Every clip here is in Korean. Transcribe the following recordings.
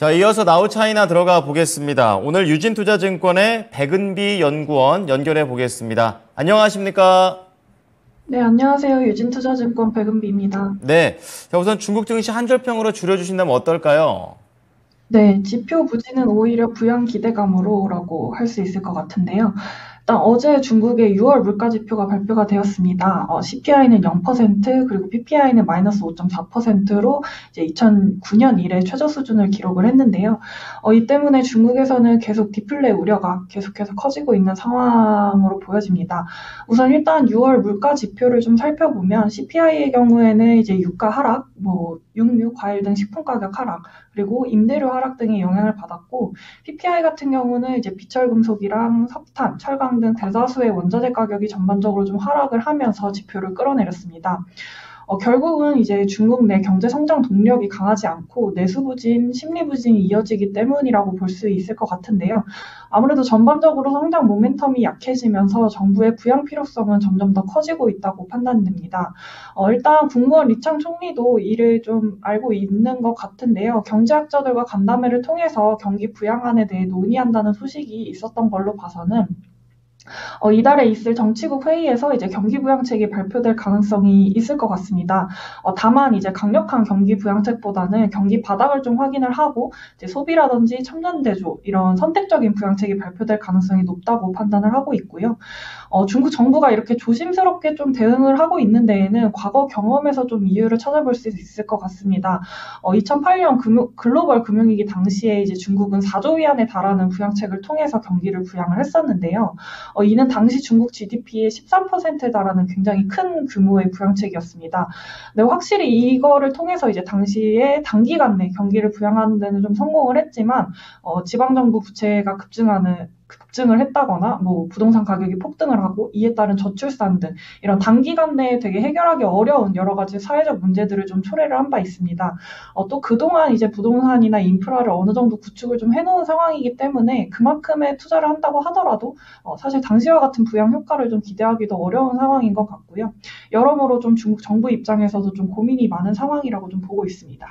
자, 이어서 나우 차이나 들어가 보겠습니다. 오늘 유진투자증권의 백은비 연구원 연결해 보겠습니다. 안녕하십니까? 네, 안녕하세요. 유진투자증권 백은비입니다. 네. 자, 우선 중국 증시 한 줄평으로 줄여주신다면 어떨까요? 네, 지표 부진은 오히려 부양 기대감으로라고 할 수 있을 것 같은데요. 일단 어제 중국의 6월 물가 지표가 발표가 되었습니다. 어, CPI는 0% 그리고 PPI는 마이너스 5.4%로 이제 2009년 이래 최저 수준을 기록을 했는데요. 어, 이 때문에 중국에서는 계속 디플레 우려가 계속해서 커지고 있는 상황으로 보여집니다. 우선 일단 6월 물가 지표를 좀 살펴보면 CPI의 경우에는 이제 유가 하락, 뭐 육류, 과일 등 식품 가격 하락, 그리고 임대료 하락 등의 영향을 받았고 PPI 같은 경우는 이제 비철금속이랑 석탄, 철강 등 대다수의 원자재 가격이 전반적으로 좀 하락을 하면서 지표를 끌어내렸습니다. 어, 결국은 이제 중국 내 경제 성장 동력이 강하지 않고 내수 부진, 심리 부진이 이어지기 때문이라고 볼 수 있을 것 같은데요. 아무래도 전반적으로 성장 모멘텀이 약해지면서 정부의 부양 필요성은 점점 더 커지고 있다고 판단됩니다. 어, 일단 국무원 리창 총리도 이를 좀 알고 있는 것 같은데요. 경제학자들과 간담회를 통해서 경기 부양안에 대해 논의한다는 소식이 있었던 걸로 봐서는 어, 이달에 있을 정치국 회의에서 이제 경기 부양책이 발표될 가능성이 있을 것 같습니다. 어, 다만 이제 강력한 경기 부양책보다는 경기 바닥을 좀 확인을 하고 소비라든지 첨단대조 이런 선택적인 부양책이 발표될 가능성이 높다고 판단을 하고 있고요. 어, 중국 정부가 이렇게 조심스럽게 좀 대응을 하고 있는 데에는 과거 경험에서 좀 이유를 찾아볼 수 있을 것 같습니다. 2008년 금융, 글로벌 금융위기 당시에 이제 중국은 4조 위안에 달하는 부양책을 통해서 경기를 부양을 했었는데요. 어, 이는 당시 중국 GDP의 13%에 달하는 굉장히 큰 규모의 부양책이었습니다. 네, 확실히 이거를 통해서 이제 당시에 단기간 내 경기를 부양하는 데는 좀 성공을 했지만 어, 지방정부 부채가 급증하는 급증을 했다거나 뭐 부동산 가격이 폭등을 하고 이에 따른 저출산 등 이런 단기간 내에 되게 해결하기 어려운 여러 가지 사회적 문제들을 좀 초래를 한 바 있습니다. 어, 또 그동안 이제 부동산이나 인프라를 어느 정도 구축을 좀 해놓은 상황이기 때문에 그만큼의 투자를 한다고 하더라도 어, 사실 당시와 같은 부양 효과를 좀 기대하기도 어려운 상황인 것 같고요. 여러모로 좀 중국 정부 입장에서도 좀 고민이 많은 상황이라고 좀 보고 있습니다.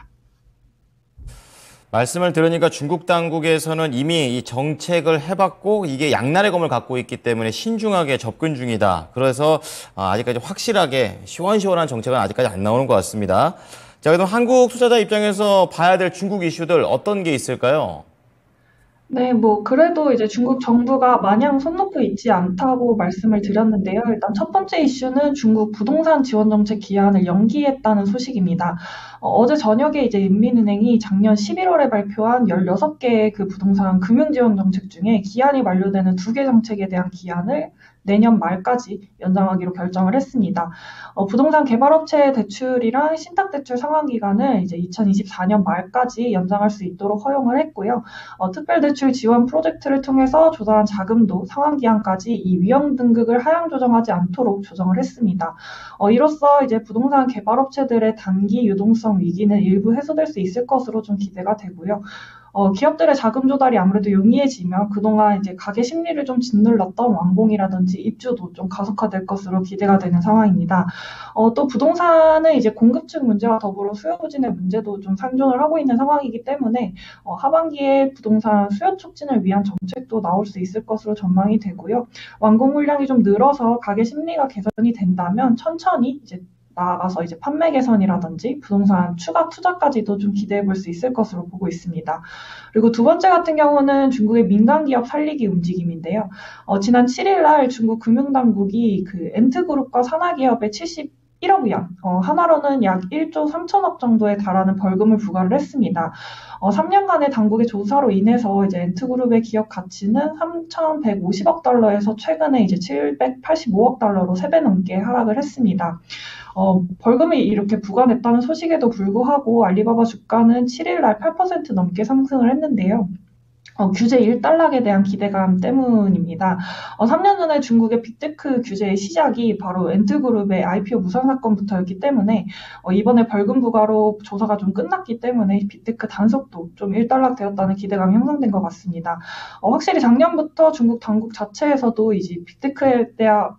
말씀을 들으니까 중국 당국에서는 이미 이 정책을 해봤고 이게 양날의 검을 갖고 있기 때문에 신중하게 접근 중이다. 그래서 아, 아직까지 확실하게 시원시원한 정책은 아직까지 안 나오는 것 같습니다. 자, 그럼 한국 투자자 입장에서 봐야 될 중국 이슈들 어떤 게 있을까요? 네, 뭐, 그래도 이제 중국 정부가 마냥 손 놓고 있지 않다고 말씀을 드렸는데요. 일단 첫 번째 이슈는 중국 부동산 지원 정책 기한을 연기했다는 소식입니다. 어, 제 저녁에 이제 인민은행이 작년 11월에 발표한 16개의 그 부동산 금융 지원 정책 중에 기한이 만료되는 두 개 정책에 대한 기한을 내년 말까지 연장하기로 결정을 했습니다. 어, 부동산 개발업체 대출이랑 신탁대출 상환 기간을 이제 2024년 말까지 연장할 수 있도록 허용을 했고요. 어, 특별대출 지원 프로젝트를 통해서 조달한 자금도 상환 기한까지 이 위험 등급을 하향 조정하지 않도록 조정을 했습니다. 어, 이로써 이제 부동산 개발업체들의 단기 유동성 위기는 일부 해소될 수 있을 것으로 좀 기대가 되고요. 어, 기업들의 자금 조달이 아무래도 용이해지면 그동안 이제 가계 심리를 좀 짓눌렀던 완공이라든지 입주도 좀 가속화될 것으로 기대가 되는 상황입니다. 어, 또 부동산은 이제 공급층 문제와 더불어 수요 부진의 문제도 좀 상존을 하고 있는 상황이기 때문에 어, 하반기에 부동산 수요 촉진을 위한 정책도 나올 수 있을 것으로 전망이 되고요. 완공 물량이 좀 늘어서 가계 심리가 개선이 된다면 천천히 이제 나아가서 이제 판매 개선이라든지 부동산 추가 투자까지도 좀 기대해 볼 수 있을 것으로 보고 있습니다. 그리고 두 번째 같은 경우는 중국의 민간 기업 살리기 움직임인데요. 어, 지난 7일 날 중국 금융당국이 그 엔트그룹과 산하기업의 70 1억 위안, 어, 하나로는 약 1조 3천억 정도에 달하는 벌금을 부과를 했습니다. 어, 3년간의 당국의 조사로 인해서 이제 앤트그룹의 기업 가치는 3,150억 달러에서 최근에 이제 785억 달러로 3배 넘게 하락을 했습니다. 어, 벌금이 이렇게 부과됐다는 소식에도 불구하고 알리바바 주가는 7일날 8% 넘게 상승을 했는데요. 어, 규제 일단락에 대한 기대감 때문입니다. 어, 3년 전에 중국의 빅테크 규제의 시작이 바로 앤트그룹의 IPO 무산 사건부터였기 때문에 어, 이번에 벌금 부과로 조사가 좀 끝났기 때문에 빅테크 단속도 좀 일단락 되었다는 기대감이 형성된 것 같습니다. 어, 확실히 작년부터 중국 당국 자체에서도 이제 빅테크에 대한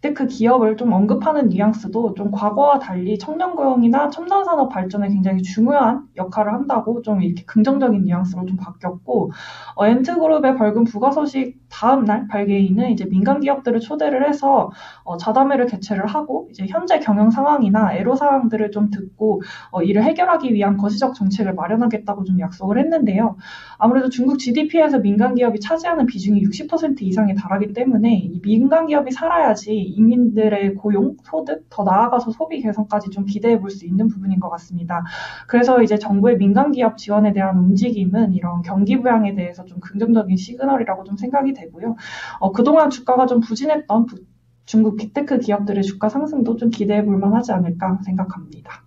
빅테크 기업을 좀 언급하는 뉘앙스도 좀 과거와 달리 청년 고용이나 첨단 산업 발전에 굉장히 중요한 역할을 한다고 좀 이렇게 긍정적인 뉘앙스로 좀 바뀌었고 어, 앤트그룹의 벌금 부과 소식 다음 날 발개위는 이제 민간 기업들을 초대를 해서 어, 자담회를 개최를 하고 이제 현재 경영 상황이나 애로 사항들을 좀 듣고 어, 이를 해결하기 위한 거시적 정책을 마련하겠다고 좀 약속을 했는데요. 아무래도 중국 GDP에서 민간 기업이 차지하는 비중이 60% 이상에 달하기 때문에 이 민간 기업이 살아야지 인민들의 고용, 소득, 더 나아가서 소비 개선까지 좀 기대해 볼 수 있는 부분인 것 같습니다. 그래서 이제 정부의 민간 기업 지원에 대한 움직임은 이런 경기 부양에 대해서 좀 긍정적인 시그널이라고 좀 생각이 되고요. 어, 그동안 주가가 좀 부진했던 부- 중국 빅테크 기업들의 주가 상승도 좀 기대해 볼 만하지 않을까 생각합니다.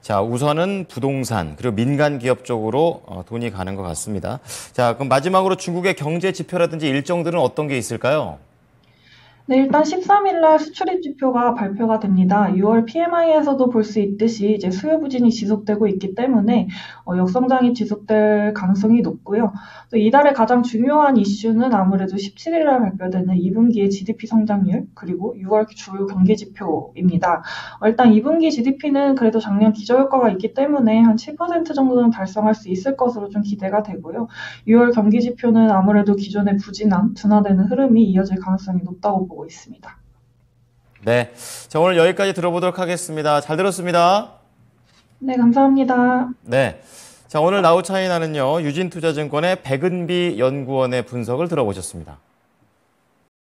자, 우선은 부동산 그리고 민간 기업 쪽으로 어, 돈이 가는 것 같습니다. 자, 그럼 마지막으로 중국의 경제 지표라든지 일정들은 어떤 게 있을까요? 네, 일단 13일 날 수출입 지표가 발표가 됩니다. 6월 PMI에서도 볼 수 있듯이 이제 수요 부진이 지속되고 있기 때문에 어, 역성장이 지속될 가능성이 높고요. 또 이달의 가장 중요한 이슈는 아무래도 17일 날 발표되는 2분기의 GDP 성장률 그리고 6월 주요 경기 지표입니다. 어, 일단 2분기 GDP는 그래도 작년 기저효과가 있기 때문에 한 7% 정도는 달성할 수 있을 것으로 좀 기대가 되고요. 6월 경기 지표는 아무래도 기존의 부진한 둔화되는 흐름이 이어질 가능성이 높다고 보고 있습니다. 네. 자, 오늘 여기까지 들어보도록 하겠습니다. 잘 들었습니다. 네, 감사합니다. 네. 자, 오늘 나우 차이나는요, 유진투자증권의 백은비 연구원의 분석을 들어보셨습니다.